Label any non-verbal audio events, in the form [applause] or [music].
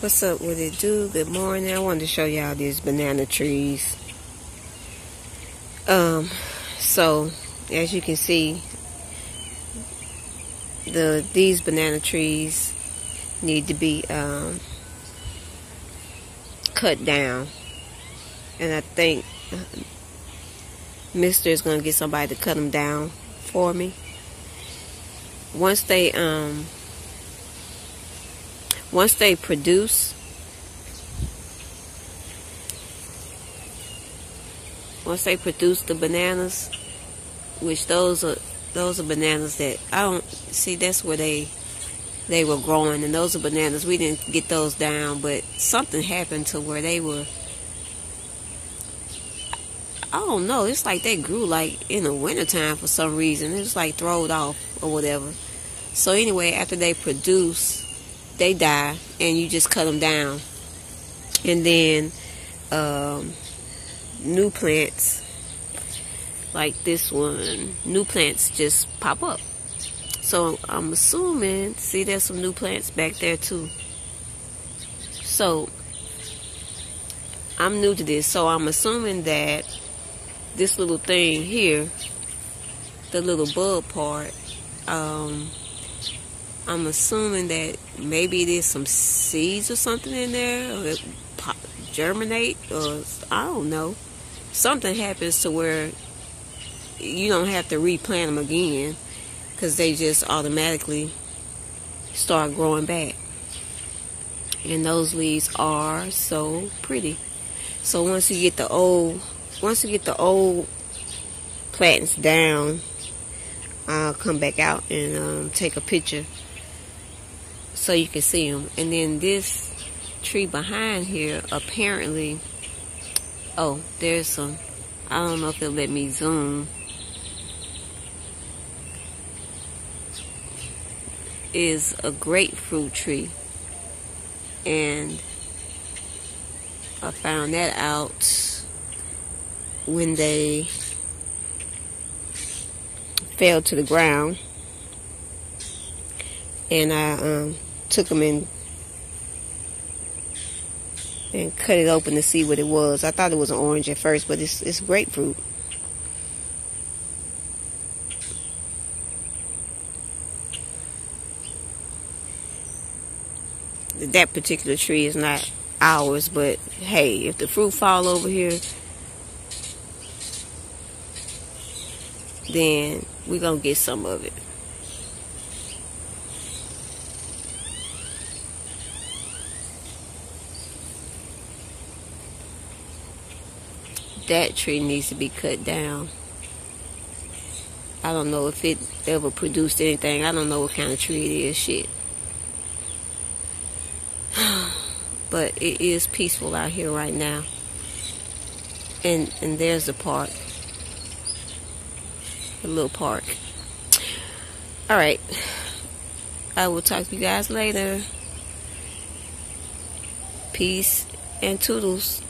What's up with it do? Good morning. I wanted to show y'all these banana trees. Um, so as you can see, the these banana trees need to be um, cut down, and I think Mister is gonna get somebody to cut them down for me. Once they um once they produce once they produce the bananas which those are those are bananas that I don't see that's where they they were growing and those are bananas. We didn't get those down but something happened to where they were I don't know it's like they grew like in the wintertime for some reason. It's like throwed off or whatever. So anyway after they produce they die and you just cut them down. And then um, new plants like this one new plants just pop up. So I'm assuming see there's some new plants back there too. So I'm new to this so I'm assuming that this little thing here the little bud part um, I'm assuming that maybe there's some seeds or something in there, or it pop, germinate, or I don't know. Something happens to where you don't have to replant them again because they just automatically start growing back. And those leaves are so pretty. So once you get the old, once you get the old plants down, I'll come back out and um, take a picture so you can see them. And then this tree behind here, apparently, oh, there's some, I don't know if it'll let me zoom. Is a grapefruit tree. And I found that out when they fell to the ground. And I um, took them in and cut it open to see what it was. I thought it was an orange at first, but it's it's grapefruit. That particular tree is not ours, but hey, if the fruit fall over here, then we're gonna get some of it. That tree needs to be cut down. I don't know if it ever produced anything. I don't know what kind of tree it is. Shit. [sighs] but it is peaceful out here right now. And and there's the park. A little park. Alright. I will talk to you guys later. Peace and toodles.